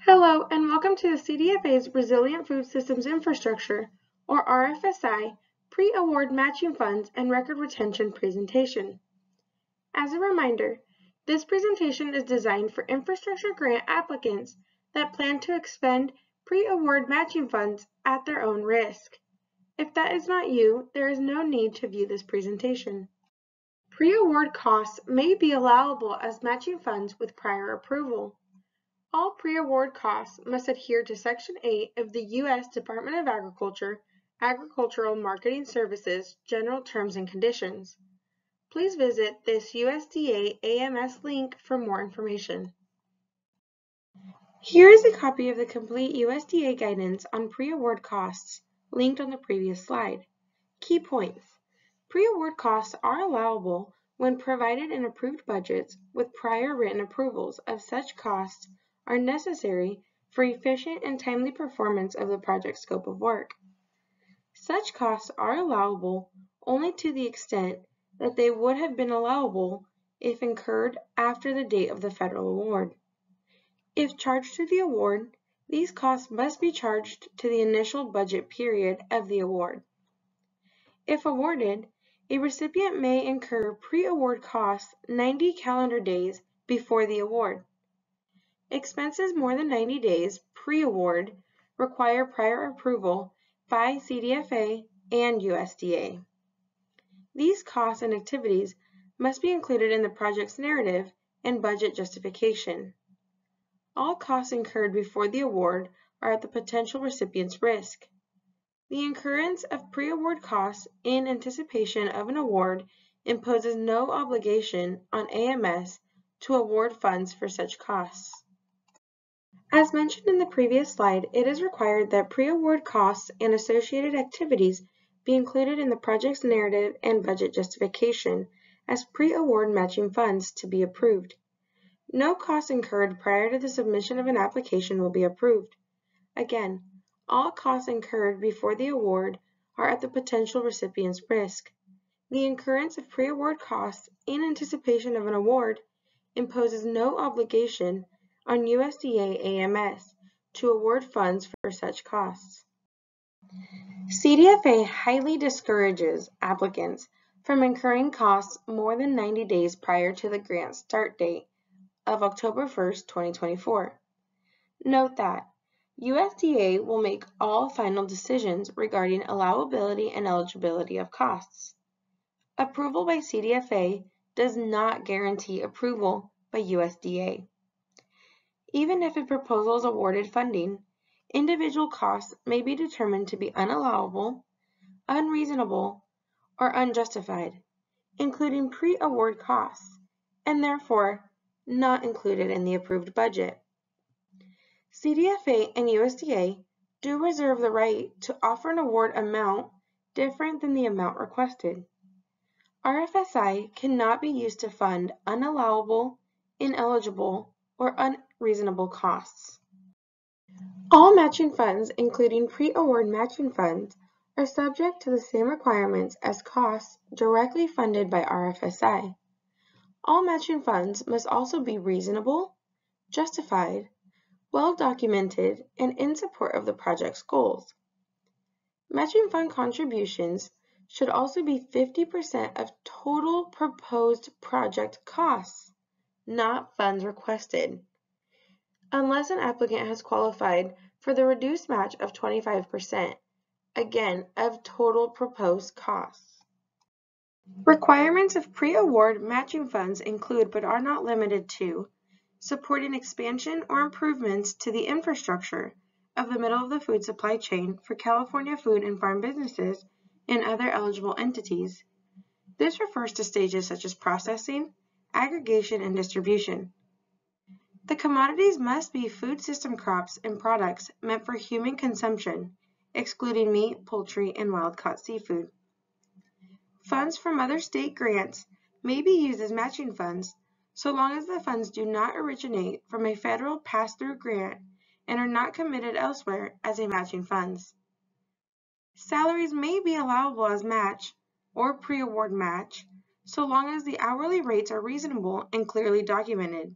Hello, and welcome to the CDFA's Resilient Food Systems Infrastructure, or RFSI, Pre-Award Matching Funds and Record Retention presentation. As a reminder, this presentation is designed for infrastructure grant applicants that plan to expend pre-award matching funds at their own risk. If that is not you, there is no need to view this presentation. Pre-award costs may be allowable as matching funds with prior approval. All pre-award costs must adhere to Section 8 of the U.S. Department of Agriculture Agricultural Marketing Services General Terms and Conditions. Please visit this USDA AMS link for more information. Here is a copy of the complete USDA guidance on pre-award costs linked on the previous slide. Key points. Pre-award costs are allowable when provided in approved budgets with prior written approvals of such costs are necessary for efficient and timely performance of the project scope of work. Such costs are allowable only to the extent that they would have been allowable if incurred after the date of the federal award. If charged to the award, these costs must be charged to the initial budget period of the award. If awarded, a recipient may incur pre-award costs 90 calendar days before the award. Expenses more than 90 days pre-award require prior approval by CDFA and USDA. These costs and activities must be included in the project's narrative and budget justification. All costs incurred before the award are at the potential recipient's risk. The incurrence of pre-award costs in anticipation of an award imposes no obligation on AMS to award funds for such costs. As mentioned in the previous slide, it is required that pre-award costs and associated activities be included in the project's narrative and budget justification as pre-award matching funds to be approved. No costs incurred prior to the submission of an application will be approved. Again, all costs incurred before the award are at the potential recipient's risk. The incurrence of pre-award costs in anticipation of an award imposes no obligation on USDA AMS to award funds for such costs. CDFA highly discourages applicants from incurring costs more than 90 days prior to the grant start date of October 1, 2024. Note that USDA will make all final decisions regarding allowability and eligibility of costs. Approval by CDFA does not guarantee approval by USDA. Even if a proposal is awarded funding, individual costs may be determined to be unallowable, unreasonable, or unjustified, including pre-award costs, and therefore not included in the approved budget. CDFA and USDA do reserve the right to offer an award amount different than the amount requested. RFSI cannot be used to fund unallowable, ineligible, or unreasonable costs. All matching funds, including pre-award matching funds, are subject to the same requirements as costs directly funded by RFSI. All matching funds must also be reasonable, justified, well documented, and in support of the project's goals. Matching fund contributions should also be 50% of total proposed project costs not funds requested, unless an applicant has qualified for the reduced match of 25%, again, of total proposed costs. Requirements of pre-award matching funds include but are not limited to supporting expansion or improvements to the infrastructure of the middle of the food supply chain for California food and farm businesses and other eligible entities. This refers to stages such as processing, aggregation, and distribution. The commodities must be food system crops and products meant for human consumption, excluding meat, poultry, and wild-caught seafood. Funds from other state grants may be used as matching funds so long as the funds do not originate from a federal pass-through grant and are not committed elsewhere as a matching funds. Salaries may be allowable as match or pre-award match so long as the hourly rates are reasonable and clearly documented.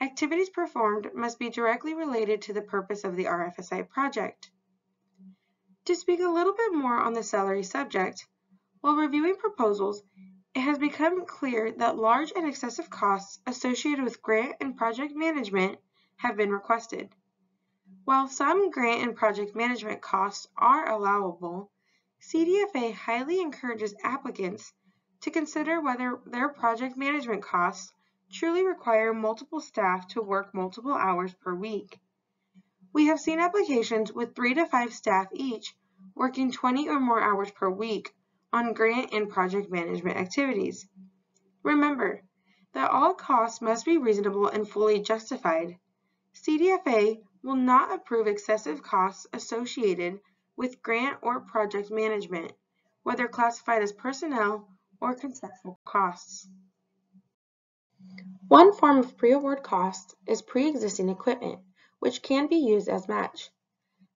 Activities performed must be directly related to the purpose of the RFSI project. To speak a little bit more on the salary subject, while reviewing proposals, it has become clear that large and excessive costs associated with grant and project management have been requested. While some grant and project management costs are allowable, CDFA highly encourages applicants to consider whether their project management costs truly require multiple staff to work multiple hours per week. We have seen applications with three to five staff each working 20 or more hours per week on grant and project management activities. Remember that all costs must be reasonable and fully justified. CDFA will not approve excessive costs associated with grant or project management, whether classified as personnel or conceptual costs. One form of pre-award costs is pre-existing equipment, which can be used as match.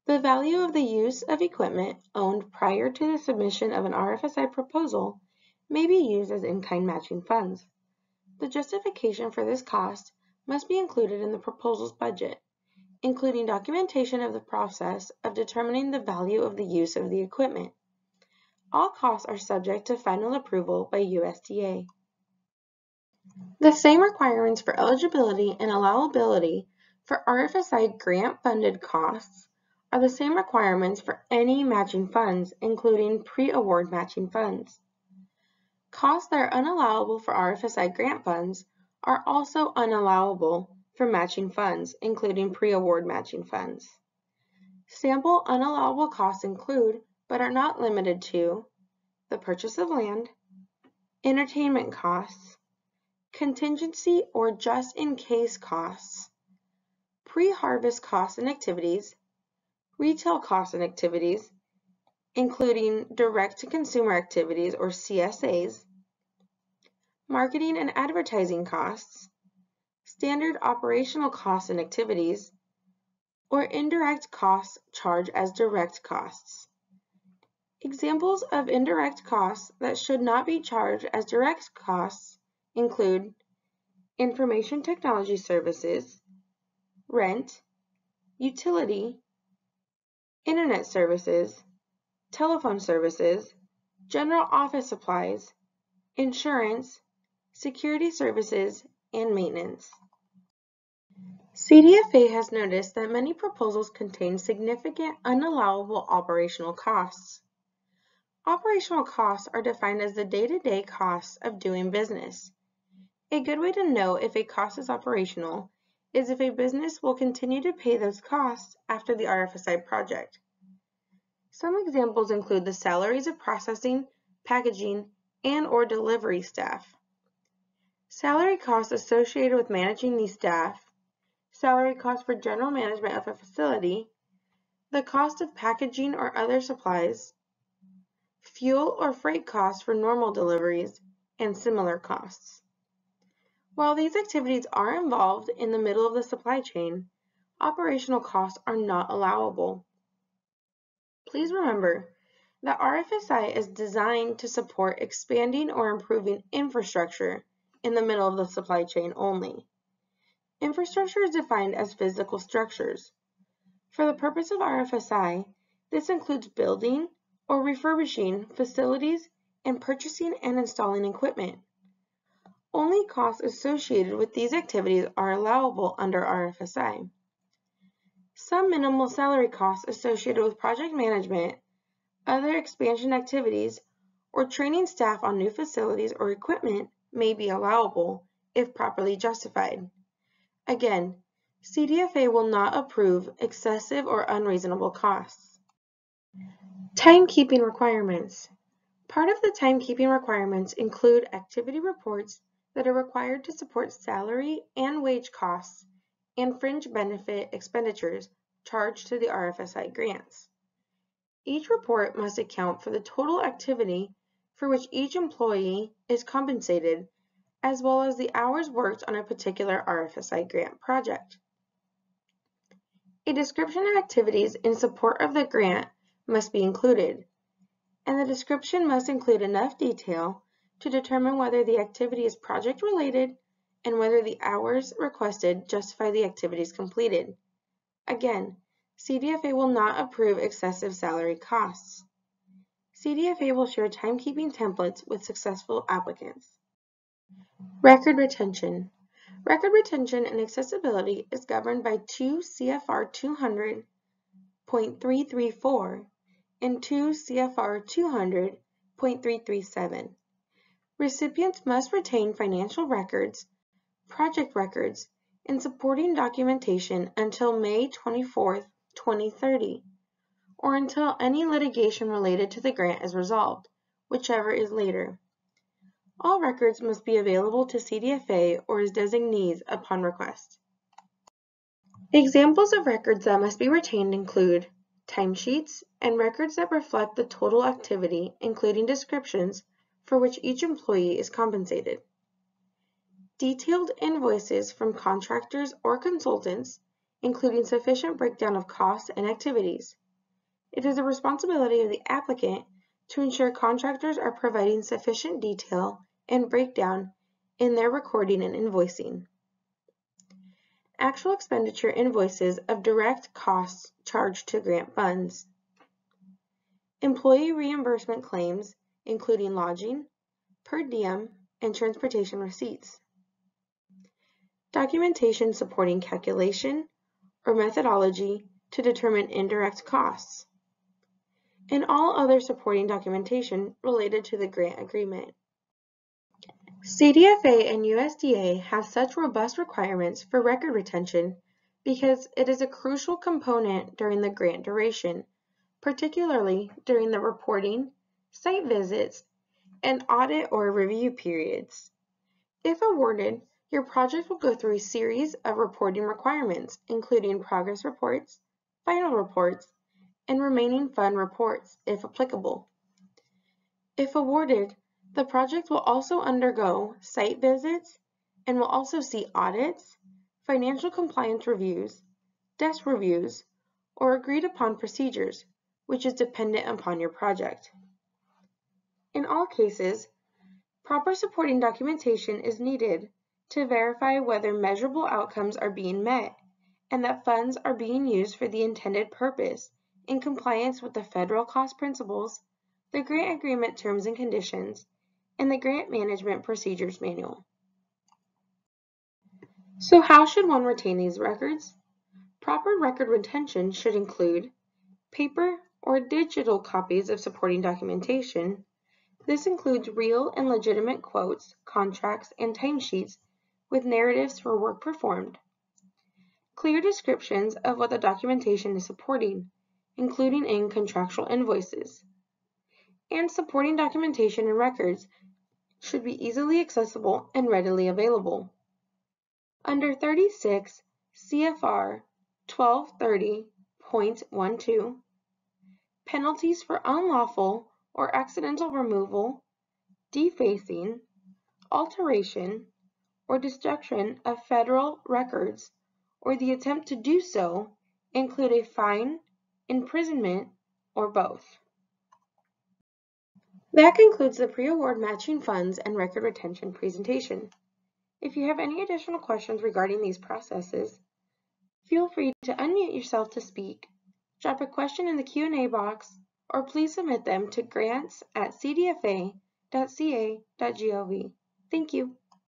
The value of the use of equipment owned prior to the submission of an RFSI proposal may be used as in-kind matching funds. The justification for this cost must be included in the proposal's budget, including documentation of the process of determining the value of the use of the equipment. All costs are subject to final approval by USDA. The same requirements for eligibility and allowability for RFSI grant-funded costs are the same requirements for any matching funds, including pre-award matching funds. Costs that are unallowable for RFSI grant funds are also unallowable for matching funds, including pre-award matching funds. Sample unallowable costs include, but are not limited to, the purchase of land, entertainment costs, contingency or just-in-case costs, pre-harvest costs and activities, retail costs and activities, including direct-to-consumer activities or CSAs, marketing and advertising costs, standard operational costs and activities, or indirect costs charged as direct costs. Examples of indirect costs that should not be charged as direct costs include information technology services, rent, utility, internet services, telephone services, general office supplies, insurance, security services, and maintenance. CDFA has noticed that many proposals contain significant unallowable operational costs. Operational costs are defined as the day-to-day -day costs of doing business. A good way to know if a cost is operational is if a business will continue to pay those costs after the RFSI project. Some examples include the salaries of processing, packaging, and or delivery staff. Salary costs associated with managing these staff, salary costs for general management of a facility, the cost of packaging or other supplies, fuel or freight costs for normal deliveries, and similar costs. While these activities are involved in the middle of the supply chain, operational costs are not allowable. Please remember that RFSI is designed to support expanding or improving infrastructure in the middle of the supply chain only. Infrastructure is defined as physical structures. For the purpose of RFSI, this includes building or refurbishing facilities and purchasing and installing equipment. Only costs associated with these activities are allowable under RFSI. Some minimal salary costs associated with project management, other expansion activities, or training staff on new facilities or equipment may be allowable if properly justified. Again, CDFA will not approve excessive or unreasonable costs. Timekeeping requirements. Part of the timekeeping requirements include activity reports that are required to support salary and wage costs and fringe benefit expenditures charged to the RFSI grants. Each report must account for the total activity for which each employee is compensated, as well as the hours worked on a particular RFSI grant project. A description of activities in support of the grant must be included, and the description must include enough detail to determine whether the activity is project related and whether the hours requested justify the activities completed. Again, CDFA will not approve excessive salary costs. CDFA will share timekeeping templates with successful applicants. Record retention. Record retention and accessibility is governed by 2 CFR 200.334 and 2 CFR 200.337. Recipients must retain financial records, project records, and supporting documentation until May 24, 2030, or until any litigation related to the grant is resolved, whichever is later. All records must be available to CDFA or his designees upon request. Examples of records that must be retained include timesheets and records that reflect the total activity, including descriptions for which each employee is compensated. Detailed invoices from contractors or consultants, including sufficient breakdown of costs and activities. It is the responsibility of the applicant to ensure contractors are providing sufficient detail and breakdown in their recording and invoicing. Actual expenditure invoices of direct costs charged to grant funds. Employee reimbursement claims, including lodging, per diem, and transportation receipts. Documentation supporting calculation or methodology to determine indirect costs. And all other supporting documentation related to the grant agreement. CDFA and USDA have such robust requirements for record retention because it is a crucial component during the grant duration, particularly during the reporting, site visits, and audit or review periods. If awarded, your project will go through a series of reporting requirements, including progress reports, final reports, and remaining fund reports, if applicable. If awarded, the project will also undergo site visits and will also see audits, financial compliance reviews, desk reviews, or agreed upon procedures, which is dependent upon your project. In all cases, proper supporting documentation is needed to verify whether measurable outcomes are being met and that funds are being used for the intended purpose in compliance with the federal cost principles, the grant agreement terms and conditions, and the Grant Management Procedures Manual. So how should one retain these records? Proper record retention should include paper or digital copies of supporting documentation. This includes real and legitimate quotes, contracts, and timesheets with narratives for work performed. Clear descriptions of what the documentation is supporting, including in contractual invoices. And supporting documentation and records should be easily accessible and readily available. Under 36 CFR 1230.12, penalties for unlawful or accidental removal, defacing, alteration, or destruction of federal records or the attempt to do so include a fine, imprisonment, or both. That concludes the pre-award matching funds and record retention presentation. If you have any additional questions regarding these processes, feel free to unmute yourself to speak, drop a question in the Q&A box, or please submit them to grants at cdfa.ca.gov. Thank you.